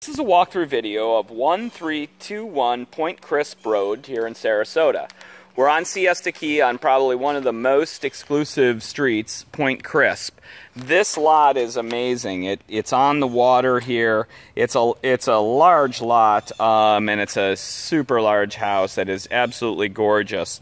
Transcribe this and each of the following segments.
This is a walkthrough video of 1321 Point Crisp Road here in Sarasota. We're on Siesta Key on probably one of the most exclusive streets, Point Crisp. This lot is amazing. It, it's on the water here. It's a, it's a large lot um, and it's a super large house that is absolutely gorgeous.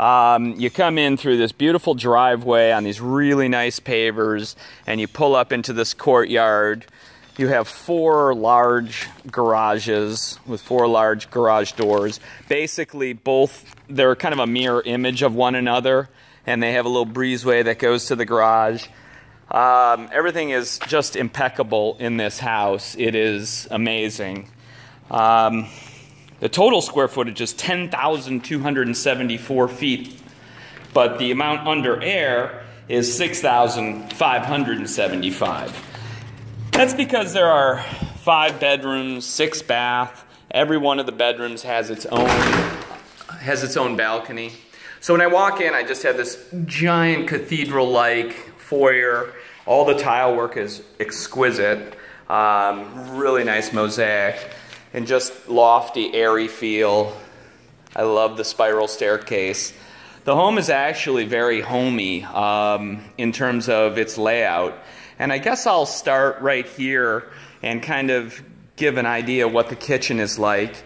Um, you come in through this beautiful driveway on these really nice pavers and you pull up into this courtyard. You have four large garages with four large garage doors. Basically, both, they're kind of a mirror image of one another, and they have a little breezeway that goes to the garage. Um, everything is just impeccable in this house. It is amazing. Um, the total square footage is 10,274 feet, but the amount under air is 6,575. That's because there are five bedrooms, six bath. Every one of the bedrooms has its own has its own balcony. So when I walk in, I just have this giant cathedral-like foyer. All the tile work is exquisite. Um, really nice mosaic and just lofty, airy feel. I love the spiral staircase. The home is actually very homey um, in terms of its layout. And I guess I'll start right here and kind of give an idea what the kitchen is like.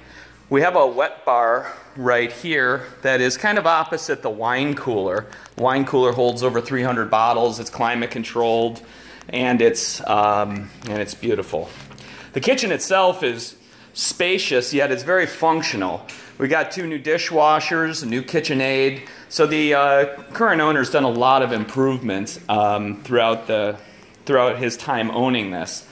We have a wet bar right here that is kind of opposite the wine cooler. Wine cooler holds over 300 bottles. It's climate controlled and it's um, and it's beautiful. The kitchen itself is spacious yet it's very functional. We got two new dishwashers, a new KitchenAid. So the uh, current owner's done a lot of improvements um, throughout the throughout his time owning this.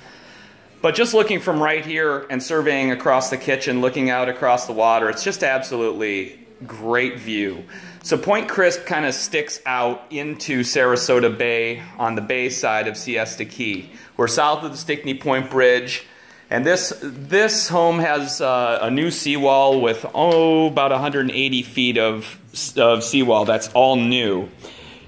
But just looking from right here and surveying across the kitchen, looking out across the water, it's just absolutely great view. So Point Crisp kind of sticks out into Sarasota Bay on the bay side of Siesta Key. We're south of the Stickney Point Bridge. And this, this home has uh, a new seawall with, oh, about 180 feet of, of seawall. That's all new.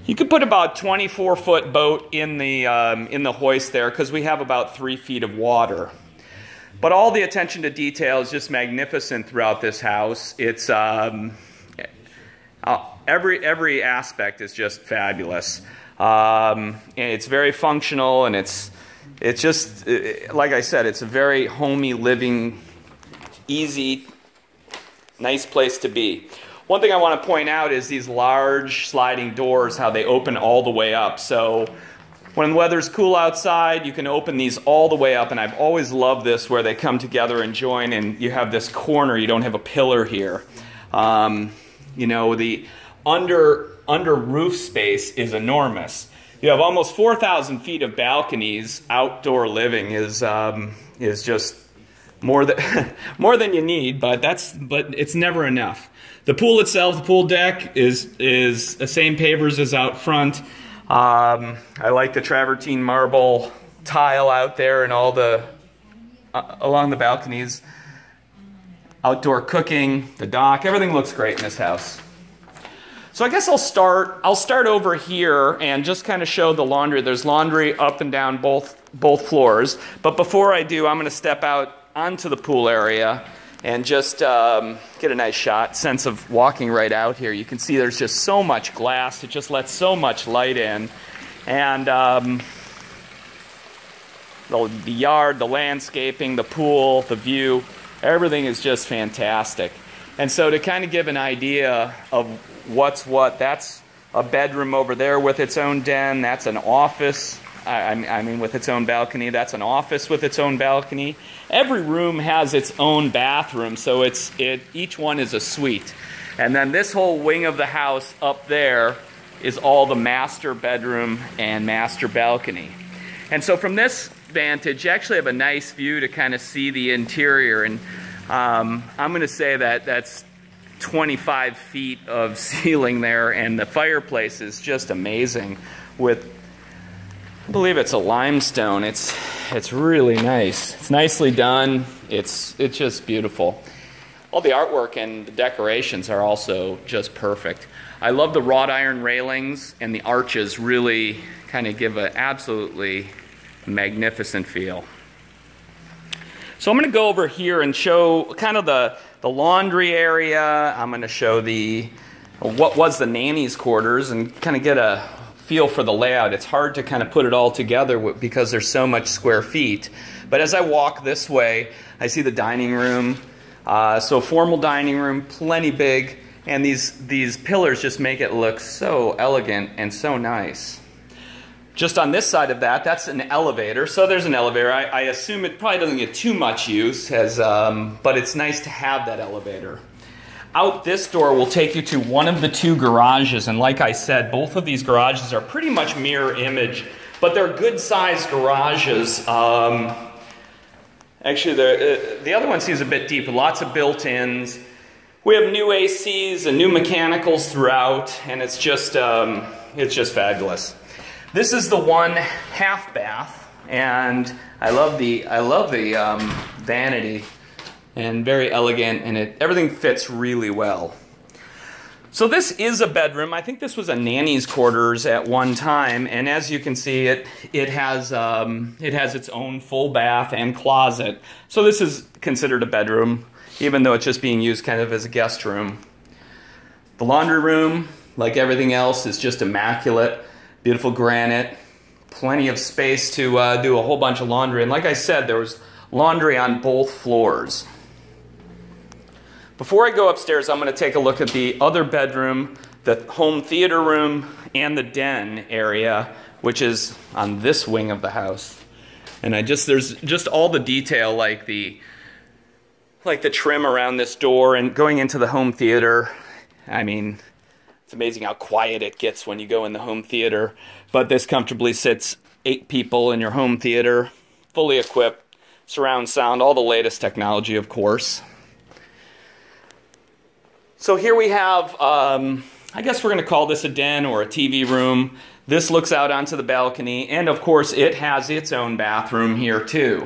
You could put about 24 foot boat in the, um, in the hoist there because we have about three feet of water. But all the attention to detail is just magnificent throughout this house. It's um, uh, every every aspect is just fabulous. Um, and it's very functional, and it's it's just like I said, it's a very homey, living, easy, nice place to be. One thing I want to point out is these large sliding doors, how they open all the way up. So when the weather's cool outside, you can open these all the way up, and I've always loved this where they come together and join, and you have this corner, you don't have a pillar here. Um, you know, the under, under roof space is enormous. You have almost 4,000 feet of balconies. Outdoor living is, um, is just more than, more than you need, but, that's, but it's never enough. The pool itself, the pool deck, is, is the same pavers as out front. Um, I like the travertine marble tile out there and all the, uh, along the balconies. Outdoor cooking, the dock, everything looks great in this house. So I guess I'll start, I'll start over here and just kind of show the laundry. There's laundry up and down both, both floors. But before I do, I'm going to step out onto the pool area and just um, get a nice shot, sense of walking right out here. You can see there's just so much glass. It just lets so much light in. And um, the, the yard, the landscaping, the pool, the view, everything is just fantastic. And so to kind of give an idea of what's what, that's a bedroom over there with its own den. That's an office I, mean, with its own balcony. That's an office with its own balcony. Every room has its own bathroom, so it's it each one is a suite. And then this whole wing of the house up there is all the master bedroom and master balcony. And so from this vantage, you actually have a nice view to kind of see the interior. And um, I'm going to say that that's 25 feet of ceiling there, and the fireplace is just amazing with I believe it's a limestone. It's it's really nice. It's nicely done. It's it's just beautiful. All the artwork and the decorations are also just perfect. I love the wrought iron railings and the arches really kind of give an absolutely magnificent feel. So I'm going to go over here and show kind of the, the laundry area. I'm going to show the what was the nanny's quarters and kind of get a feel for the layout. It's hard to kind of put it all together because there's so much square feet. But as I walk this way, I see the dining room. Uh, so formal dining room, plenty big, and these, these pillars just make it look so elegant and so nice. Just on this side of that, that's an elevator. So there's an elevator. I, I assume it probably doesn't get too much use, as, um, but it's nice to have that elevator. Out this door will take you to one of the two garages, and like I said, both of these garages are pretty much mirror image, but they're good sized garages. Um, actually, the, uh, the other one seems a bit deep, lots of built-ins. We have new ACs and new mechanicals throughout, and it's just, um, it's just fabulous. This is the one half bath, and I love the I love the um, vanity, and very elegant, and it everything fits really well. So this is a bedroom. I think this was a nanny's quarters at one time, and as you can see, it it has um, it has its own full bath and closet. So this is considered a bedroom, even though it's just being used kind of as a guest room. The laundry room, like everything else, is just immaculate. Beautiful granite, plenty of space to uh, do a whole bunch of laundry. And like I said, there was laundry on both floors. Before I go upstairs, I'm going to take a look at the other bedroom, the home theater room, and the den area, which is on this wing of the house. And I just, there's just all the detail like the, like the trim around this door and going into the home theater. I mean, it's amazing how quiet it gets when you go in the home theater. But this comfortably sits eight people in your home theater, fully equipped, surround sound, all the latest technology, of course. So here we have, um, I guess we're going to call this a den or a TV room. This looks out onto the balcony, and of course, it has its own bathroom here too.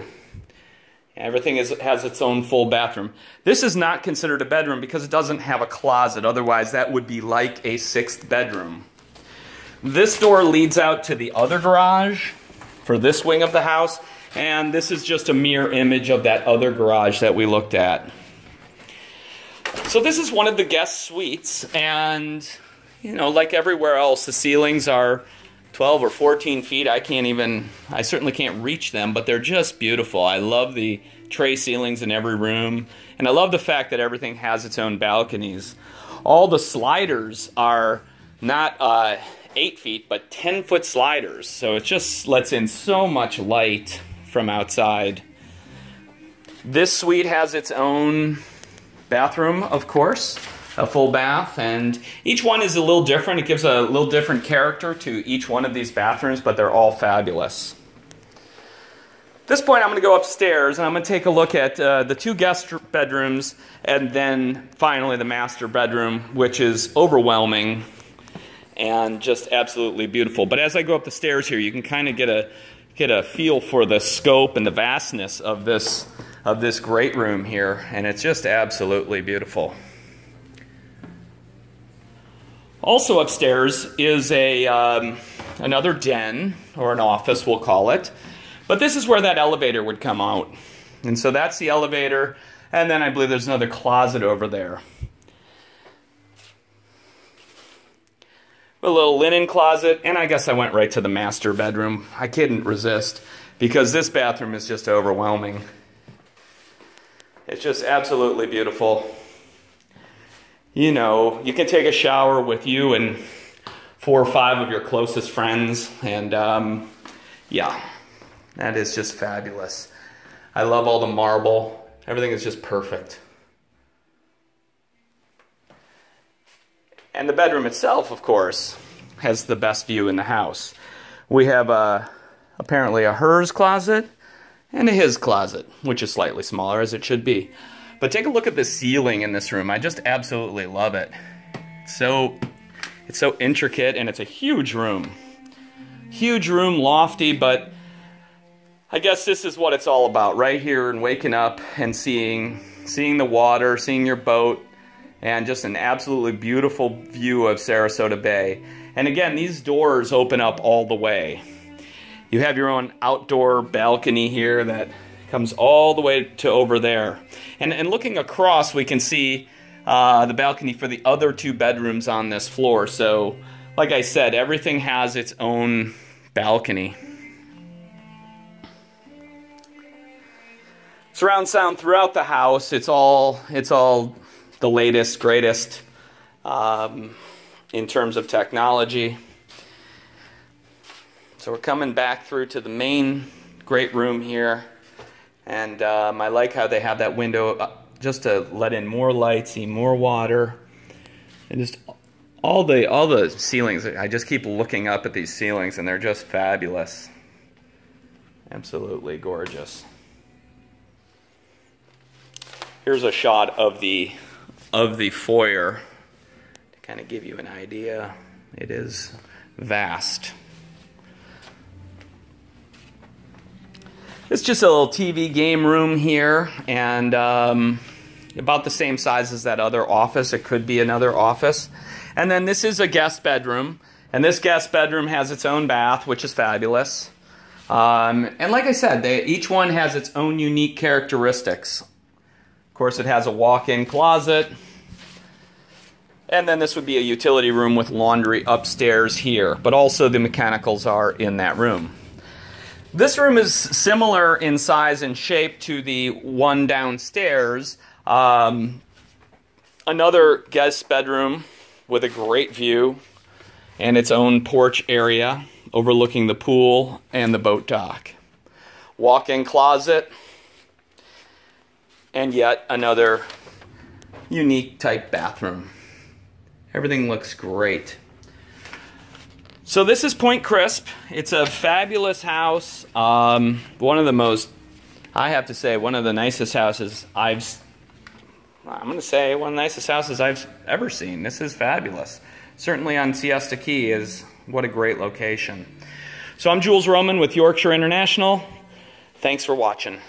Everything is, has its own full bathroom. This is not considered a bedroom because it doesn't have a closet. Otherwise, that would be like a sixth bedroom. This door leads out to the other garage for this wing of the house. And this is just a mirror image of that other garage that we looked at. So this is one of the guest suites. And, you know, like everywhere else, the ceilings are 12 or 14 feet. I can't even, I certainly can't reach them, but they're just beautiful. I love the tray ceilings in every room, and I love the fact that everything has its own balconies. All the sliders are not uh, 8 feet, but 10 foot sliders, so it just lets in so much light from outside. This suite has its own bathroom, of course a full bath, and each one is a little different. It gives a little different character to each one of these bathrooms, but they're all fabulous. At this point, I'm going to go upstairs and I'm going to take a look at uh, the two guest bedrooms and then finally the master bedroom, which is overwhelming and just absolutely beautiful. But as I go up the stairs here, you can kind of get a get a feel for the scope and the vastness of this of this great room here, and it's just absolutely beautiful. Also upstairs is a um, another den or an office, we'll call it. But this is where that elevator would come out. And so that's the elevator. And then I believe there's another closet over there. A little linen closet. And I guess I went right to the master bedroom. I couldn't resist because this bathroom is just overwhelming. It's just absolutely beautiful you know, you can take a shower with you and four or five of your closest friends. And um, yeah, that is just fabulous. I love all the marble. Everything is just perfect. And the bedroom itself, of course, has the best view in the house. We have a, apparently a hers closet and his closet, which is slightly smaller as it should be. But take a look at the ceiling in this room. I just absolutely love it. So, it's so intricate and it's a huge room. Huge room, lofty, but I guess this is what it's all about. Right here and waking up and seeing, seeing the water, seeing your boat, and just an absolutely beautiful view of Sarasota Bay. And again, these doors open up all the way. You have your own outdoor balcony here that Comes all the way to over there. And, and looking across, we can see uh, the balcony for the other two bedrooms on this floor. So, like I said, everything has its own balcony. Surround sound throughout the house. It's all it's all the latest, greatest um, in terms of technology. So we're coming back through to the main great room here. And um, I like how they have that window uh, just to let in more light, see more water. And just all the all the ceilings, I just keep looking up at these ceilings and they're just fabulous. Absolutely gorgeous. Here's a shot of the of the foyer to kind of give you an idea. It is vast. It's just a little TV game room here and um, about the same size as that other office. It could be another office. And then this is a guest bedroom. And this guest bedroom has its own bath, which is fabulous. Um, and like I said, they, each one has its own unique characteristics. Of course, it has a walk-in closet. And then this would be a utility room with laundry upstairs here. But also the mechanicals are in that room. This room is similar in size and shape to the one downstairs. Um, another guest bedroom with a great view and its own porch area overlooking the pool and the boat dock. Walk-in closet and yet another unique type bathroom. Everything looks great. So this is Point Crisp. It's a fabulous house. Um, one of the most, I have to say, one of the nicest houses I've, I'm going to say one of the nicest houses I've ever seen. This is fabulous. Certainly on Siesta Key is, what a great location. So I'm Jules Roman with Yorkshire International. Thanks for watching.